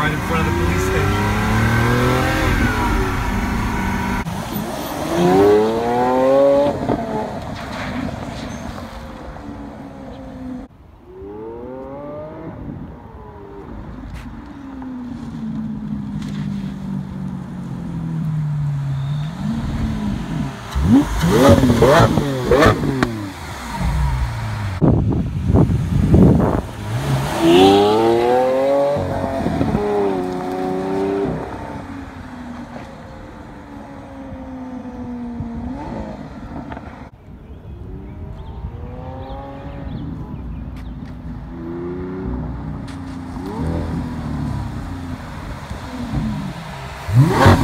right in front of the police station. Brrrr, brrrr, brrrr. Yeah.